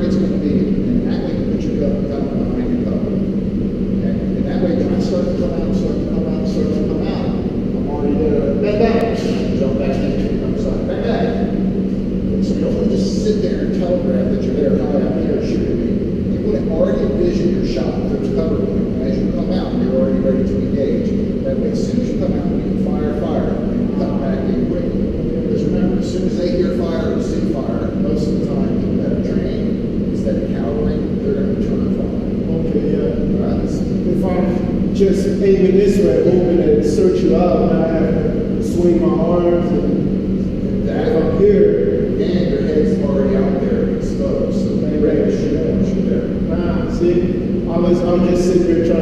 target's gonna be, and that way you put your gun, gun behind your cover. Okay? And that way, when I start to come out, start to come out, start to come out, I'm already there, back back, jump back into the other side, back back. So you don't want to just sit there and telegraph that you're there, hi, I'm here, shoot at me. You want to already envision your shot, there's cover going, and as you come out, you're already ready to engage. That way, as soon as you come out, you can fire, fire, and you come back in quickly. Because remember, as soon as they hear fire or see fire, most of the time, people that are trained, instead of cowering, they're going to turn fire. Okay, If I'm just aiming this way, hoping to search you out, and I have to swing my arms, and That, if I'm here, and your head's already out there exposed, so be ready to shoot once you're there. nah, see, I was, I'm just sitting here trying